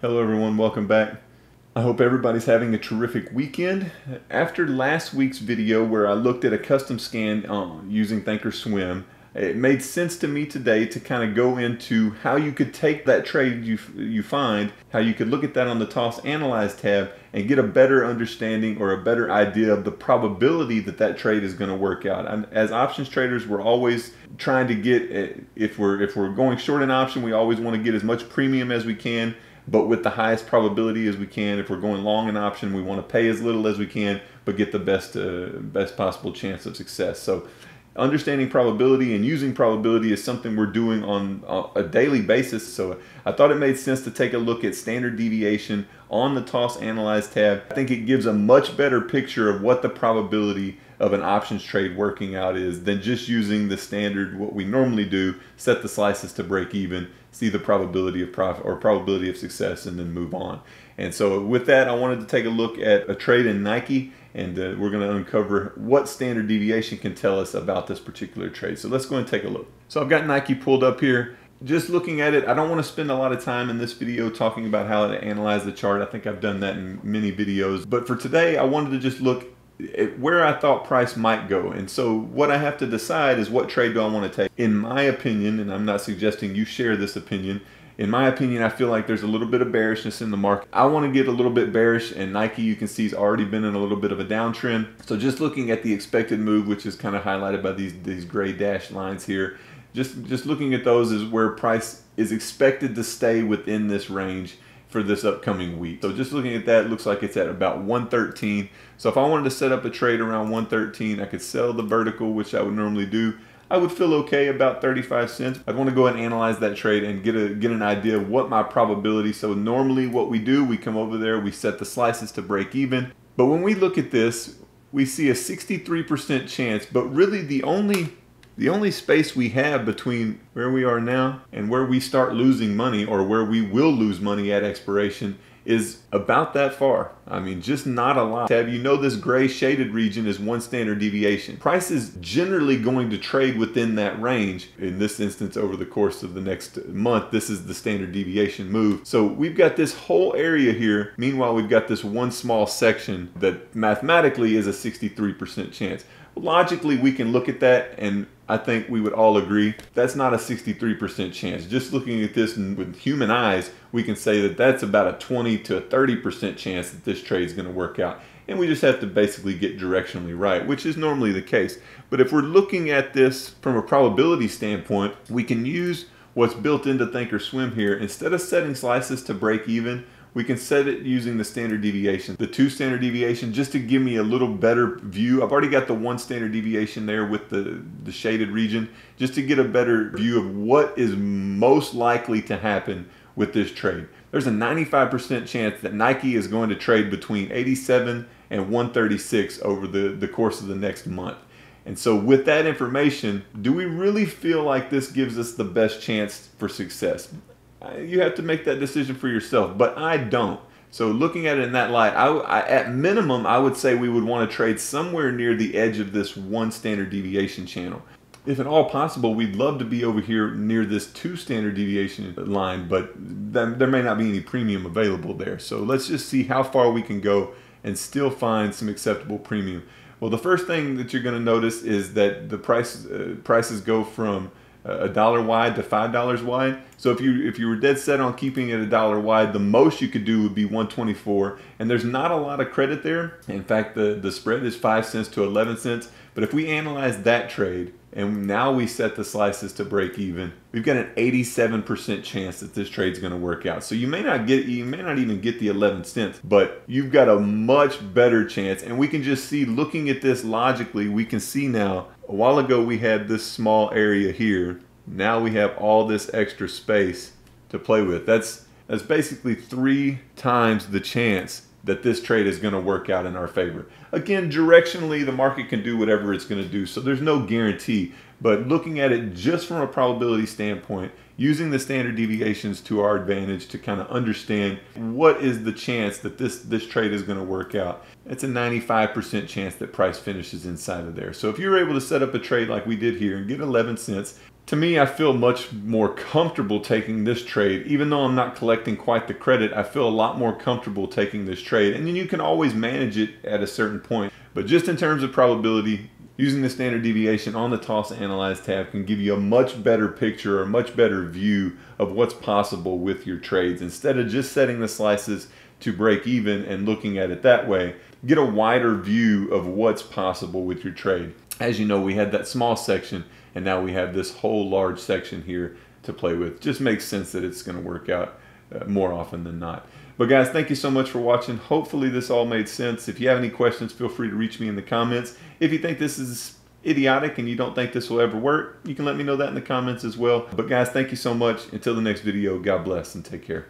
Hello, everyone. Welcome back. I hope everybody's having a terrific weekend. After last week's video where I looked at a custom scan uh, using Thinkorswim, it made sense to me today to kind of go into how you could take that trade you, you find, how you could look at that on the Toss Analyze tab and get a better understanding or a better idea of the probability that that trade is going to work out. And as options traders, we're always trying to get, eh, if we're, if we're going short an option, we always want to get as much premium as we can but with the highest probability as we can. If we're going long an option, we want to pay as little as we can, but get the best uh, best possible chance of success. So understanding probability and using probability is something we're doing on uh, a daily basis. So I thought it made sense to take a look at standard deviation on the Toss Analyze tab. I think it gives a much better picture of what the probability of an options trade working out is than just using the standard, what we normally do, set the slices to break even, see the probability of profit or probability of success, and then move on. And so with that, I wanted to take a look at a trade in Nike and uh, we're going to uncover what standard deviation can tell us about this particular trade. So let's go and take a look. So I've got Nike pulled up here. Just looking at it, I don't want to spend a lot of time in this video talking about how to analyze the chart. I think I've done that in many videos. But for today, I wanted to just look at where I thought price might go. And so what I have to decide is what trade do I want to take. In my opinion, and I'm not suggesting you share this opinion, in my opinion, I feel like there's a little bit of bearishness in the market. I want to get a little bit bearish and Nike you can see has already been in a little bit of a downtrend. So just looking at the expected move, which is kind of highlighted by these, these gray dashed lines here, just, just looking at those is where price is expected to stay within this range for this upcoming week. So just looking at that, looks like it's at about 113. So if I wanted to set up a trade around 113, I could sell the vertical, which I would normally do. I would feel okay about 35 cents. I'd want to go and analyze that trade and get a get an idea of what my probability. So normally what we do, we come over there, we set the slices to break even. But when we look at this, we see a 63% chance, but really the only the only space we have between where we are now and where we start losing money or where we will lose money at expiration is about that far. I mean, just not a lot. Have you know this gray shaded region is one standard deviation. Price is generally going to trade within that range. In this instance, over the course of the next month, this is the standard deviation move. So we've got this whole area here. Meanwhile, we've got this one small section that mathematically is a 63% chance. Logically, we can look at that and I think we would all agree that's not a 63% chance. Just looking at this with human eyes, we can say that that's about a 20 to a 30% chance that this trade is going to work out. And we just have to basically get directionally right, which is normally the case. But if we're looking at this from a probability standpoint, we can use what's built into Thinkorswim here. Instead of setting slices to break even, we can set it using the standard deviation, the two standard deviation, just to give me a little better view. I've already got the one standard deviation there with the, the shaded region, just to get a better view of what is most likely to happen with this trade. There's a 95% chance that Nike is going to trade between 87 and 136 over the, the course of the next month. And so with that information, do we really feel like this gives us the best chance for success? You have to make that decision for yourself, but I don't. So looking at it in that light, I, I, at minimum, I would say we would want to trade somewhere near the edge of this one standard deviation channel. If at all possible, we'd love to be over here near this two standard deviation line, but there may not be any premium available there. So let's just see how far we can go and still find some acceptable premium. Well, the first thing that you're going to notice is that the price, uh, prices go from a dollar wide to five dollars wide. So if you if you were dead set on keeping it a dollar wide, the most you could do would be 124. And there's not a lot of credit there. In fact, the, the spread is five cents to 11 cents. But if we analyze that trade and now we set the slices to break even, we've got an 87% chance that this trade's going to work out. So you may not get you may not even get the 11 cents, but you've got a much better chance. And we can just see looking at this logically, we can see now a while ago we had this small area here. Now we have all this extra space to play with. That's that's basically three times the chance that this trade is going to work out in our favor. Again, directionally, the market can do whatever it's going to do, so there's no guarantee. But looking at it just from a probability standpoint, using the standard deviations to our advantage to kind of understand what is the chance that this, this trade is going to work out. It's a 95% chance that price finishes inside of there. So if you're able to set up a trade like we did here and get 11 cents, To me, I feel much more comfortable taking this trade. Even though I'm not collecting quite the credit, I feel a lot more comfortable taking this trade. And then you can always manage it at a certain point. But just in terms of probability, using the standard deviation on the toss analyze tab can give you a much better picture or a much better view of what's possible with your trades. Instead of just setting the slices to break even and looking at it that way, get a wider view of what's possible with your trade. As you know, we had that small section and now we have this whole large section here to play with. Just makes sense that it's going to work out uh, more often than not. But guys, thank you so much for watching. Hopefully this all made sense. If you have any questions, feel free to reach me in the comments. If you think this is idiotic and you don't think this will ever work, you can let me know that in the comments as well. But guys, thank you so much. Until the next video, God bless and take care.